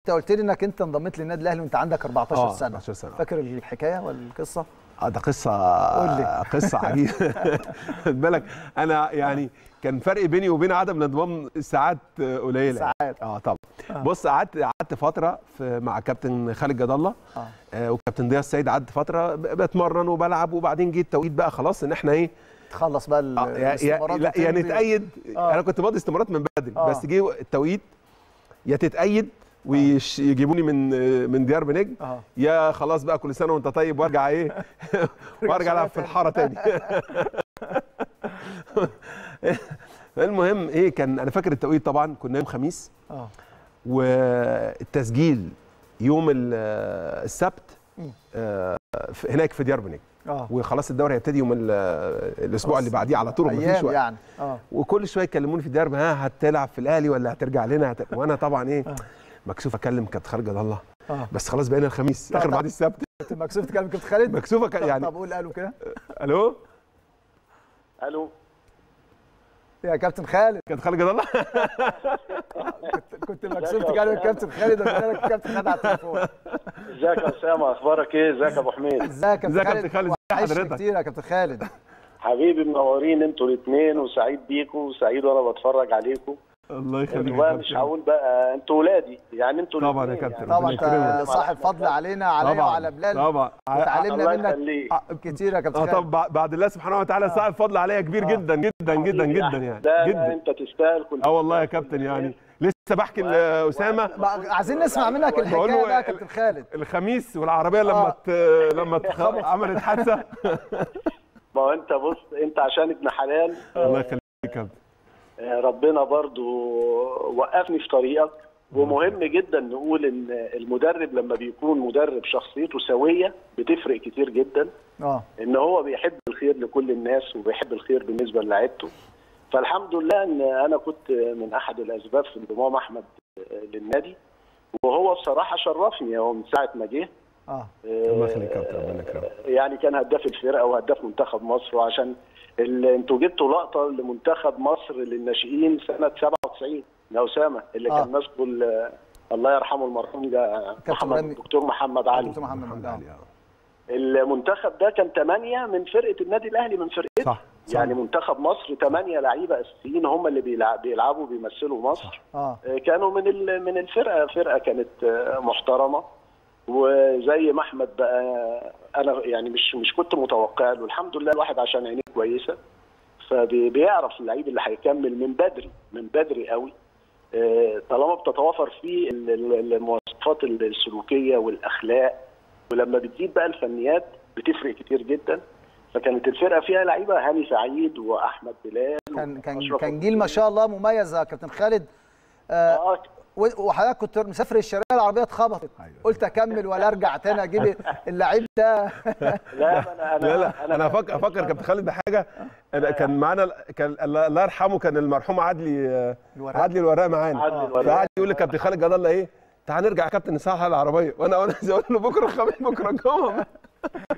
انت قلت لي انك انت انضميت للنادي الاهلي وانت عندك 14 آه، سنة 14 سنة. فاكر الحكاية ولا القصة آه ده قصة قول لي. قصة عجيبة خد بالك أنا يعني كان فرق بيني وبين عدم الانضمام ساعات قليلة ساعات. آه طبعا بص قعدت قعدت فترة في مع كابتن خالد جد الله آه آه وكابتن ضياء السيد قعدت فترة بتمرن وبلعب وبعدين جه التوقيت بقى خلاص إن إحنا إيه تخلص بقى آه، يا- الاستمارات وتمضي. نتأيد آه. أنا كنت ماضي استمارات من بدري آه. بس جه التوقيت يا تتأيد ويجيبوني من من ديار بنجم. آه. يا خلاص بقى كل سنة وانت طيب وارجع إيه؟ وارجع ألعب في. الحارة تاني. المهم إيه كان أنا فاكر التوقيت طبعا كنا يوم خميس. آه. والتسجيل يوم ال- السبت. آه، هناك في ديار بنجم. آه. وخلاص الدوري هيبتدي يوم ال- الأسبوع اللي بعديه على طول مفيش وقت. يعني. آه. وكل شوية يكلموني في الدرب ها هتلعب في الأهلي ولا هترجع لنا؟ هت... وأنا طبعا إيه؟ آه. مكسوف أكلم كابتن خالد جد الله. آه. بس خلاص بقينا الخميس. آخر. بعد السبت. كنت مكسوف تكلم كابتن خالد؟ مكسوفه ك- طب- يعني طب قول قالوا كده. ألو؟ ألو. يا كابتن خالد. كابتن خالد جد الله؟ كنت كنت مكسوف تكلم الكابتن خالد قلت لك الكابتن خالد على التليفون. ازيك يا أسامة؟ أخبارك إيه؟ ازيك يا أبو حميد؟ ازيك يا ازيك كابتن يا كابتن خالد؟ حضرتك؟ كتير يا كابتن خالد. حبيبي منورين أنتوا الاثنين وسعيد بيكم وسعيد وأنا بتفرج عليكم. الله يخليك كابتن. مش هقول بقى أنتوا ولادي يعني أنتوا طبعا يا كابتن. يعني. طبعا انت. صاحب فضل علينا عليا طبعا وعلى بلال طبعا وتعلمنا منك كتير يا كابتن آه بعد الله سبحانه وتعالى صاحب فضل عليا كبير آه. جدا جدا جدا جدا. يعني لا جدا انت تستاهل كل آه والله يا كابتن يعني لسه بحكي لاسامه عايزين نسمع منك الحكاية بقى يا كابتن خالد الخميس والعربية لما آه. لما. عملت حادثة ما هو انت بص انت عشان ابن حلال الله يخليك يا كابتن آه، ربنا برضو وقفني في طريقك. ومهم جدا نقول إن المدرب لما بيكون مدرب شخصيته سوية بتفرق كتير جدا. آه. إن هو بيحب الخير لكل الناس وبيحب الخير بالنسبة للاعيبته فالحمد لله إن أنا كنت من أحد الأسباب في انضمام أحمد للنادي. وهو بصراحة شرفني هو من ساعة ما جه. آه. الله يخليك ربنا يكرمك يعني كان هداف الفرقة وهداف منتخب مصر وعشان أنتوا جبتوا لقطة لمنتخب مصر للناشئين سنة 97 يا أسامة اللي آه. كان ماسكه ال- الله يرحمه المرحوم ده محمد. الدكتور محمد علي. دكتور محمد محمد آه. علي آه. المنتخب ده كان ثمانية من فرقة النادي الأهلي من فرقته. صح صح. يعني منتخب مصر ثمانية لعيبة أساسيين هم اللي بيلعب بيلعبوا بيمثلوا مصر. آه. آه، كانوا من ال- من الفرقة فرقة كانت آه، محترمة. وزي ما أحمد بقى أنا يعني مش مش كنت متوقع له. الحمد لله الواحد عشان عينيه كويسة. فبيعرف اللعيب اللي هيكمل من بدري من بدري قوي. آه، طالما بتتوافر فيه ال- ال- المواصفات السلوكية والأخلاق. ولما بتزيد بقى الفنيات بتفرق كتير جدا. فكانت الفرقة فيها لعيبة هاني سعيد وأحمد بلال كان كان كان جيل ما شاء الله مميز يا كابتن خالد. آه آه، وحضرتك كنت مسافر الشرقية العربية اتخبطت أيوة. قلت أكمل ولا أرجع تاني أجيب اللعيب ده لا أنا أنا لا لا أنا أفكر أفكر كابتن خالد بحاجة أنا كان معانا كان الله يرحمه كان المرحوم عدلي. عدلي الوراق معانا. فقعد يقول لكابتن خالد جد الله إيه تعال نرجع يا كابتن نصحح العربية وأنا وأنا زي أقول له بكرة الخميس بكرة الجمعة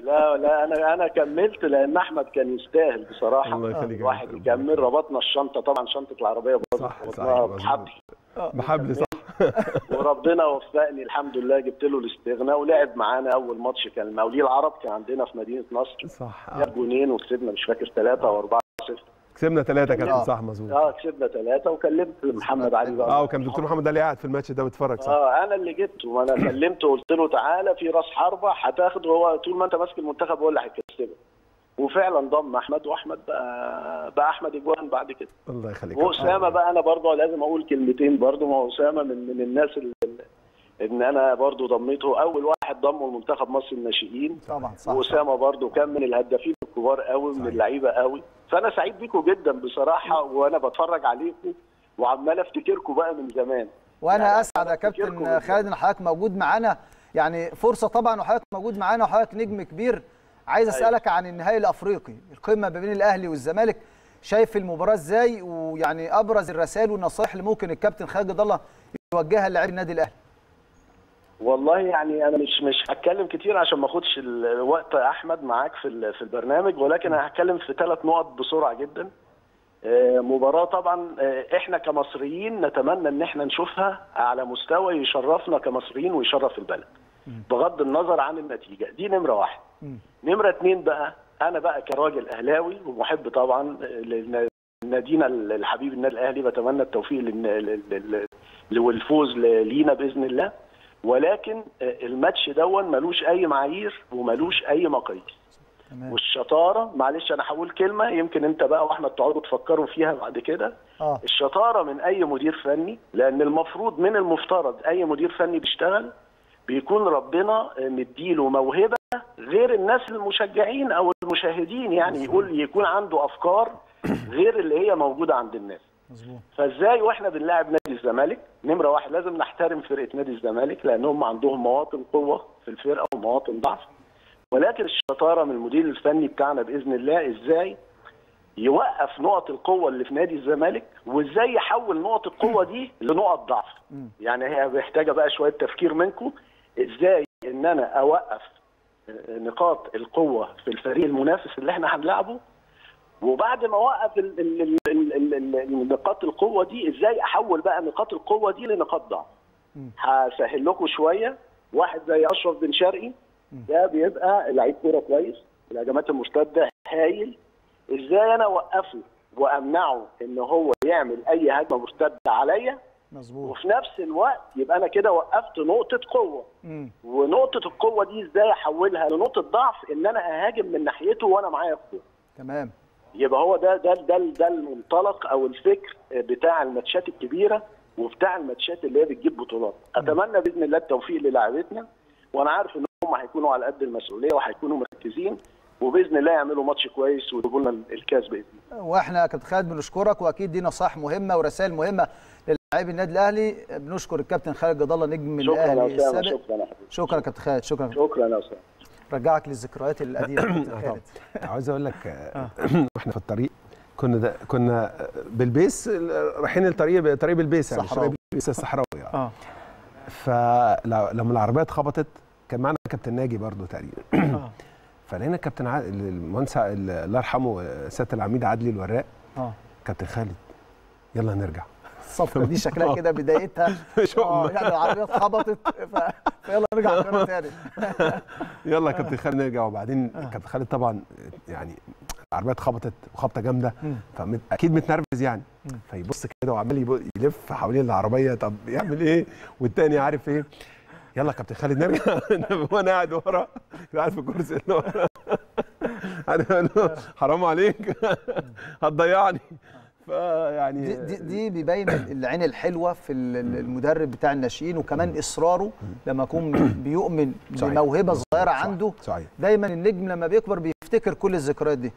لا لا أنا أنا كملت لأن أحمد كان يستاهل بصراحة الله يخليك الواحد. يكمل ربطنا الشنطة طبعا شنطة العربية برضه ربطناها. بحبل بحبل صح؟ وربنا وفقني الحمد لله جبت له الاستغناء ولعب معانا أول ماتش. كان المقاولين العرب كان عندنا في مدينة نصر. صح جاب جونين وكسبنا مش فاكر ثلاثة أو أربعة صفر. كسبنا ثلاثة كابتن آه. صح مظبوط. آه كسبنا ثلاثة وكلمت محمد علي بقى آه وكان دكتور محمد علي قاعد في الماتش ده بيتفرج صح؟ آه أنا اللي جبته. وأنا كلمته قلت له تعالى في راس حربة هتاخده هو طول ما أنت ماسك المنتخب هو اللي هيكسبك. وفعلا ضم أحمد وأحمد بقى بقى أحمد إجوان بعد كده. الله يخليك. وأسامة بقى أنا برضه لازم أقول كلمتين برضه. ما هو أسامة من من الناس اللي إن أنا برضه ضميته. أول واحد ضمه لمنتخب مصر الناشئين. طبعا صح وأسامة برضه كان من الهدافين الكبار قوي من. اللعيبة قوي. فأنا سعيد بيكم جدا بصراحة وأنا بتفرج عليكم وعمال أفتكركم بقى من زمان. وأنا يعني أسعد يا كابتن. خالد إن حضرتك موجود معانا. يعني فرصة طبعا وحضرتك موجود معانا وحضرتك نجم كبير. عايز أيوة. أسألك عن النهائي الأفريقي القمة ما بين الأهلي والزمالك شايف المباراة إزاي؟ ويعني أبرز الرسائل والنصائح اللي ممكن الكابتن خالد جد الله يوجهها للاعبي النادي الأهلي. والله يعني أنا مش مش هتكلم كتير عشان ما أخدش الوقت أحمد معاك في في البرنامج ولكن هتكلم في ثلاث نقط بسرعة جدا. آه، مباراة طبعا آه، إحنا كمصريين نتمنى إن إحنا نشوفها على مستوى يشرفنا كمصريين ويشرف البلد. بغض النظر عن النتيجة. دي نمرة واحد. نمرة اتنين بقى أنا بقى كراجل أهلاوي ومحب طبعا آه، لنادينا الحبيب النادي الأهلي بتمنى التوفيق للن- لل- لل- لل- والفوز لينا بإذن الله. ولكن آه، الماتش دون ملوش أي معايير وملوش أي مقاييس. والشطارة معلش أنا هقول كلمة يمكن أنت بقى وأحمد تقعدوا تفكروا فيها بعد كده. آه. الشطارة من أي مدير فني لأن المفروض من المفترض أي مدير فني بيشتغل بيكون ربنا مديله موهبة غير الناس المشجعين أو المشاهدين يعني يقول يكون عنده أفكار غير اللي هي موجودة عند الناس. فإزاي وإحنا بنلاعب نادي الزمالك؟ نمرة واحد لازم نحترم فرقة نادي الزمالك لأن هم عندهم مواطن قوة في الفرقة ومواطن ضعف. ولكن الشطارة من المدير الفني بتاعنا بإذن الله إزاي يوقف نقط القوة اللي في نادي الزمالك وإزاي يحول نقط القوة دي لنقط ضعف؟ يعني هي محتاجة بقى شوية تفكير منكم. إزاي ان أنا اوقف نقاط القوة في الفريق المنافس اللي إحنا هنلعبه؟ وبعد ما اوقف نقاط القوة دي إزاي احول بقى نقاط القوة دي لنقاط ضعف؟ هسهل لكم شوية. واحد زي اشرف بن شرقي ده بيبقى لعيب كورة كويس الهجمات المرتده هايل. إزاي أنا اوقفه وامنعه ان هو يعمل اي هجمة مرتده عليا؟ مظبوط. وفي نفس الوقت يبقى أنا كده وقفت نقطة قوة. مم. ونقطة القوة دي إزاي أحولها لنقطة ضعف إن أنا أهاجم من ناحيته وأنا معايا الكوره تمام. يبقى هو ده ده ده ده المنطلق أو الفكر بتاع الماتشات الكبيرة وبتاع الماتشات اللي هي بتجيب بطولات. أتمنى بإذن الله التوفيق للاعبتنا وأنا عارف إن هم هيكونوا على قد المسؤولية وهيكونوا مركزين وبإذن الله يعملوا ماتش كويس ويجيبوا لنا الكاس بإذن الله. وإحنا كابتن خالد بنشكرك وأكيد دي نصائح مهمة ورسائل مهمة للاعبي النادي الأهلي بنشكر الكابتن خالد جد الله نجم الأهلي السابق. شكرا يا حبيبي شكرا يا كابتن خالد شكرا. شكرا يا اسامه رجعك للذكريات القديمة. يا كابتن خالد. عاوز أقول لك آه، وإحنا في الطريق كنا ده كنا بلبيس رايحين الطريق طريق بلبيس يعني صحراوي. طريق بلبيس الصحراوي يعني. آه. فلما العربيه اتخبطت كان معنا كابتن ناجي برضو تقريبا. آه. فلقينا كابتن ع... المهندس الله يرحمه سيادة العميد عدلي الوراق. آه. كابتن خالد يلا نرجع. الصفقه دي شكلها كده بدايتها. آه يعني العربيات خبطت. فيلا نرجع تاني. يلا يا كابتن خالد نرجع. وبعدين كابتن خالد طبعا يعني العربية اتخبطت وخبطة جامدة. فاكيد متنرفز يعني. فيبص كده وعمال يلف حوالين العربية. طب يعمل إيه؟ والتاني عارف إيه؟ يلا يا كابتن خالد نرجع. وأنا قاعد ورا. قاعد في الكرسي اللي ورا. حرام عليك. هتضيعني. فيعني دي, دي, دي بيبين العين الحلوة في ال- ال- المدرب بتاع الناشئين وكمان إصراره لما يكون بيؤمن صحيح. بموهبة صغيرة عنده. صحيح. دايما النجم لما بيكبر بيفتكر كل الذكريات دي.